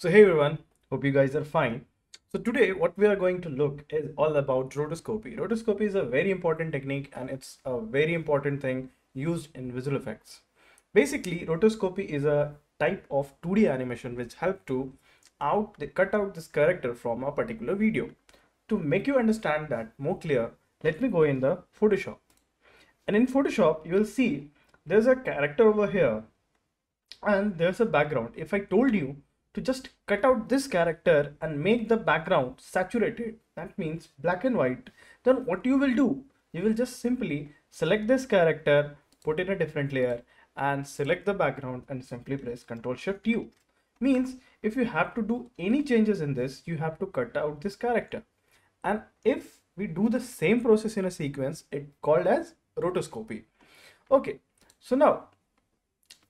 So hey everyone, hope you guys are fine. So today what we are going to look is all about rotoscopy. Rotoscopy is a very important technique and it's a very important thing used in visual effects. Basically, rotoscopy is a type of 2D animation which help to out the cut out this character from a particular video. To make you understand that more clear, let me go in the Photoshop. And in Photoshop, you will see there's a character over here and there's a background. If I told you to just cut out this character and make the background saturated, that means black and white, then what you will do? You will just simply select this character, put in a different layer and select the background and simply press Ctrl Shift U. Means if you have to do any changes in this, you have to cut out this character. And if we do the same process in a sequence, it called as rotoscopy. Okay, so now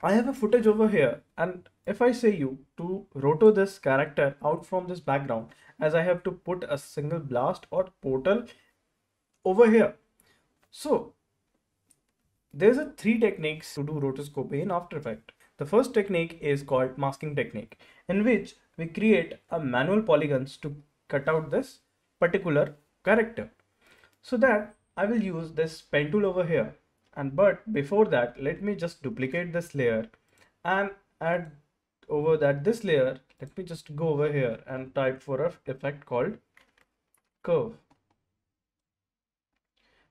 I have a footage over here and if I say you to roto this character out from this background as I have to put a single blast or portal over here. So there's a three techniques to do rotoscopy in After Effects. The first technique is called masking technique in which we create a manual polygons to cut out this particular character. So that I will use this pen tool over here and but before that let me just duplicate this layer and add over that this layer let me just go over here and type for a effect called curve.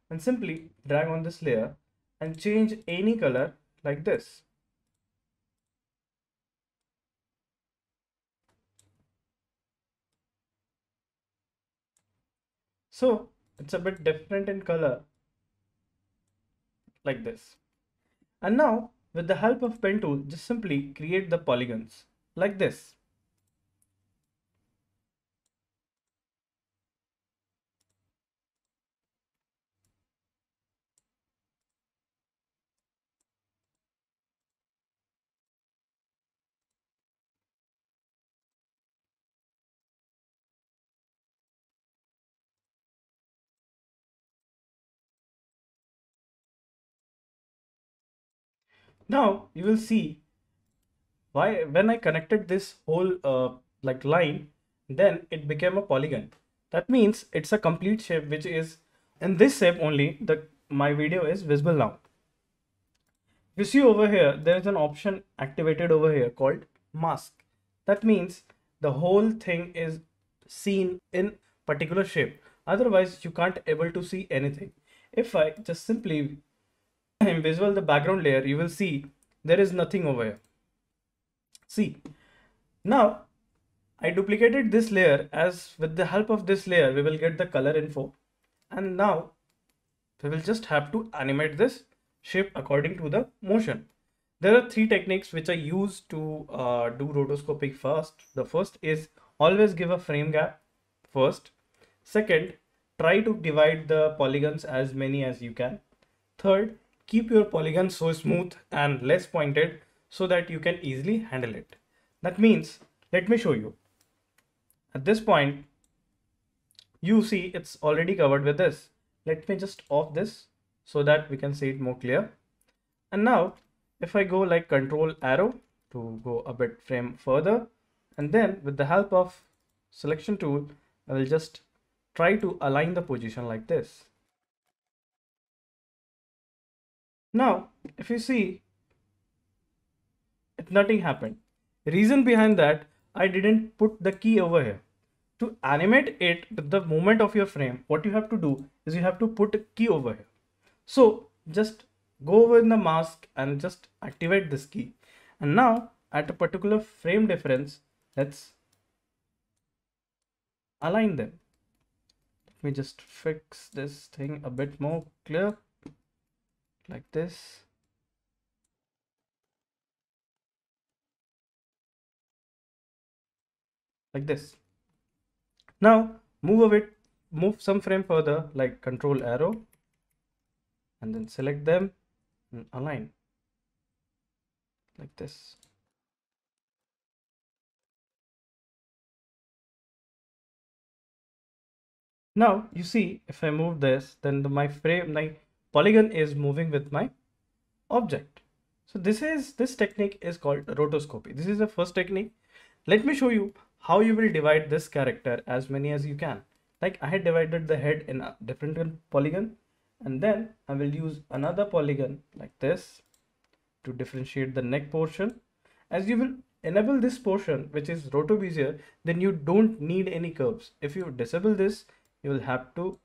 And simply drag on this layer and change any color like this. So it's a bit different in color like this. And now with the help of pen tool, just simply create the polygons like this. Now you will see why when I connected this whole uh, like line, then it became a polygon. That means it's a complete shape which is in this shape only the my video is visible now. You see over here, there is an option activated over here called mask. That means the whole thing is seen in particular shape. Otherwise, you can't able to see anything. If I just simply invisible the background layer, you will see there is nothing over here. See, now I duplicated this layer as with the help of this layer, we will get the color info. And now we will just have to animate this shape according to the motion. There are three techniques which I use to uh, do rotoscoping first. The first is always give a frame gap first. Second, try to divide the polygons as many as you can. Third, keep your polygon so smooth and less pointed so that you can easily handle it. That means, let me show you. At this point, you see it's already covered with this. Let me just off this so that we can see it more clear. And now if I go like control arrow to go a bit frame further and then with the help of selection tool, I will just try to align the position like this. Now, if you see, nothing happened. Reason behind that, I didn't put the key over here. To animate it the moment of your frame, what you have to do is you have to put a key over here. So just go over in the mask and just activate this key. And now at a particular frame difference, let's align them. Let me just fix this thing a bit more clear like this. Like this. Now move a bit move some frame further like control arrow and then select them and align. Like this. Now you see if I move this then the, my frame my polygon is moving with my object. So this is this technique is called rotoscopy. This is the first technique. let me show you how you will divide this character as many as you can like I had divided the head in a different polygon and then I will use another polygon like this to differentiate the neck portion as you will enable this portion which is roto bezier then you don't need any curves if you disable this you will have to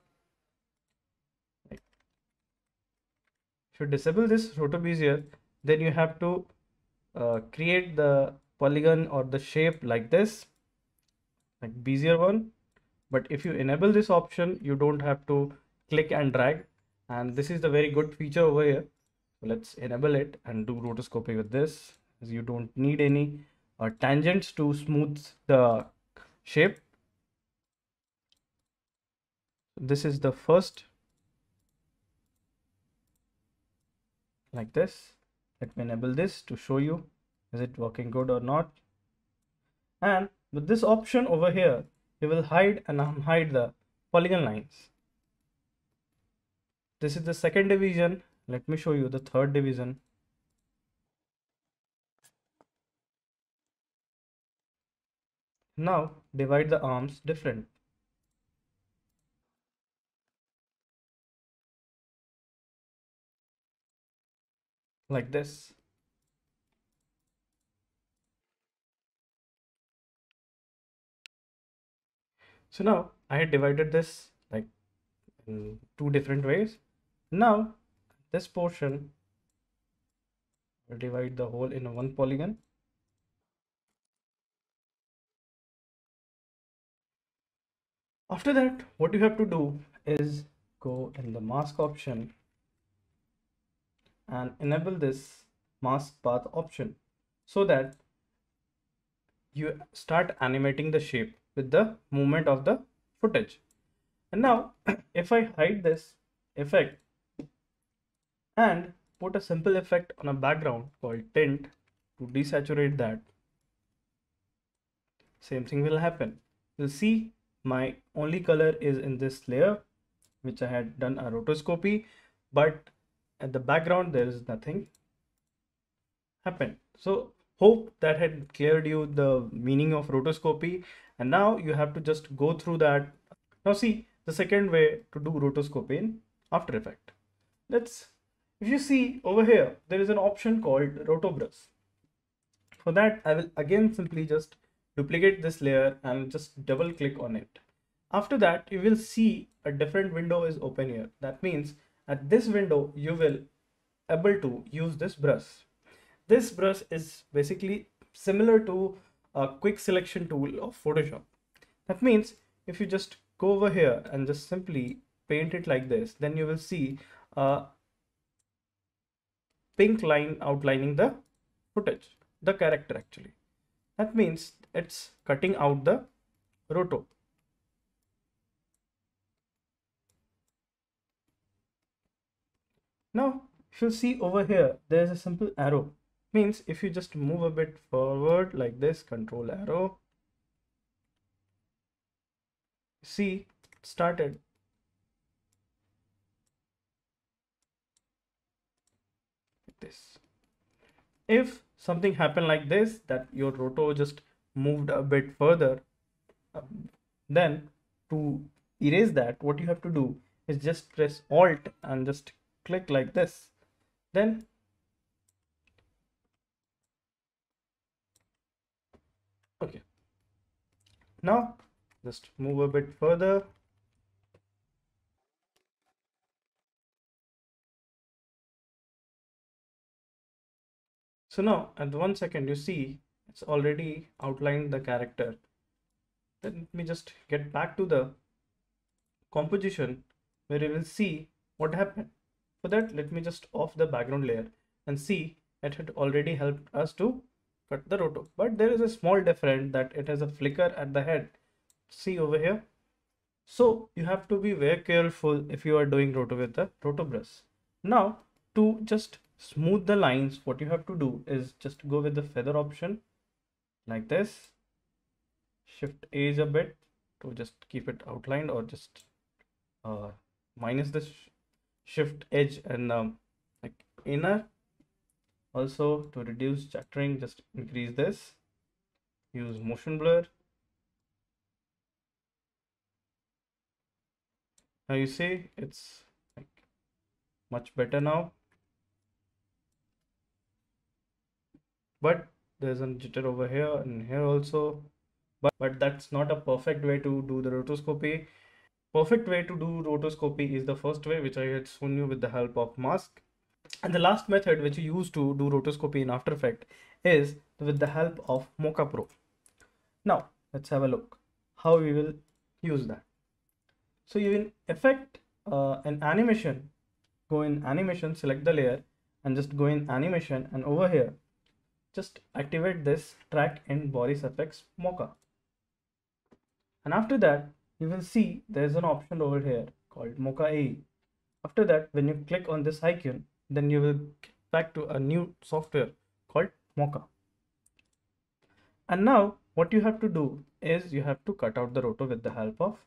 you disable this roto bezier then you have to uh, create the polygon or the shape like this like bezier one. But if you enable this option you don't have to click and drag. And this is the very good feature over here. So let's enable it and do rotoscoping with this. As you don't need any uh, tangents to smooth the shape. This is the first like this let me enable this to show you is it working good or not and with this option over here we will hide and unhide the polygon lines. This is the second division. Let me show you the third division. Now divide the arms different. Like this. So now I had divided this like in two different ways. Now this portion will divide the whole in one polygon. After that, what you have to do is go in the mask option and enable this mask path option so that you start animating the shape with the movement of the footage. And now if I hide this effect and put a simple effect on a background called tint to desaturate that, same thing will happen. You'll see my only color is in this layer, which I had done a rotoscopy, but at the background, there is nothing happen. So hope that had cleared you the meaning of rotoscopy and now you have to just go through that. Now see the second way to do rotoscopy in after effect let's if you see over here there is an option called rotobrush for that i will again simply just duplicate this layer and just double click on it. After that you will see a different window is open here. That means at this window you will able to use this brush this brush is basically similar to a quick selection tool of Photoshop. That means if you just go over here and just simply paint it like this, then you will see a pink line outlining the footage, the character actually. That means it's cutting out the roto. Now, if you see over here, there is a simple arrow. Means if you just move a bit forward like this control arrow. See started. This. If something happened like this that your roto just moved a bit further um, then to erase that what you have to do is just press alt and just click like this. Then okay. Now just move a bit further. So now at one second you see it's already outlined the character. Then let me just get back to the composition where you will see what happened for that let me just off the background layer and see it had already helped us to cut the roto. But there is a small difference that it has a flicker at the head. See over here. So you have to be very careful if you are doing roto with the roto brush. Now to just smooth the lines what you have to do is just go with the feather option like this. Shift edge a bit to just keep it outlined or just uh, minus the sh shift edge and um, like inner. Also to reduce chattering just increase this. Use motion blur. Now you see it's like much better now. But there's a jitter over here and here also. But, but that's not a perfect way to do the rotoscopy perfect way to do rotoscopy is the first way which I had shown you with the help of mask and the last method which you use to do rotoscopy in After Effects is with the help of Mocha Pro. Now let's have a look how we will use that. So you will effect uh, an animation, go in animation, select the layer and just go in animation and over here just activate this track in Boris FX Mocha. And after that you will see there's an option over here called Mocha AE. After that when you click on this icon then you will get back to a new software called Mocha. And now what you have to do is you have to cut out the roto with the help of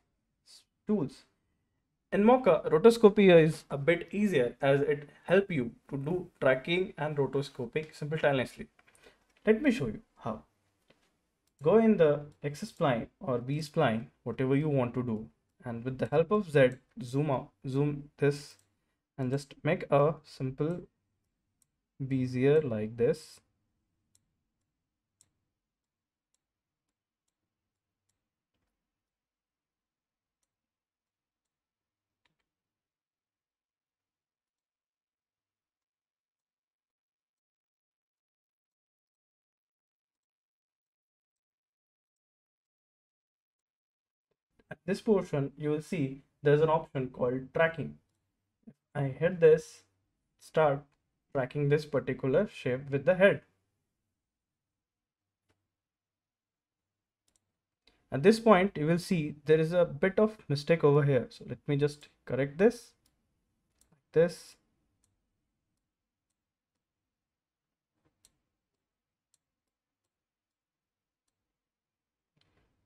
tools. In Mocha, rotoscopy is a bit easier as it help you to do tracking and rotoscoping simultaneously. Let me show you how. Go in the X spline or B spline, whatever you want to do. And with the help of Z, zoom out, zoom this and just make a simple bezier like this this portion you will see there's an option called tracking I hit this, start tracking this particular shape with the head. At this point, you will see there is a bit of mistake over here. So let me just correct this, this.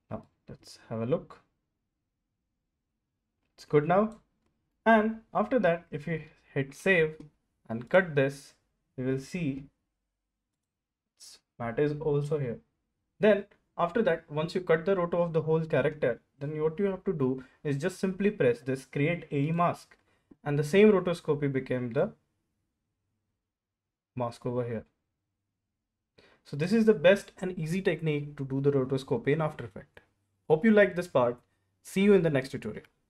Now let's have a look. Good now and after that if you hit save and cut this you will see matte is also here then after that once you cut the roto of the whole character then what you have to do is just simply press this create AE mask and the same rotoscopy became the mask over here so this is the best and easy technique to do the rotoscopy in After Effects. Hope you like this part. See you in the next tutorial.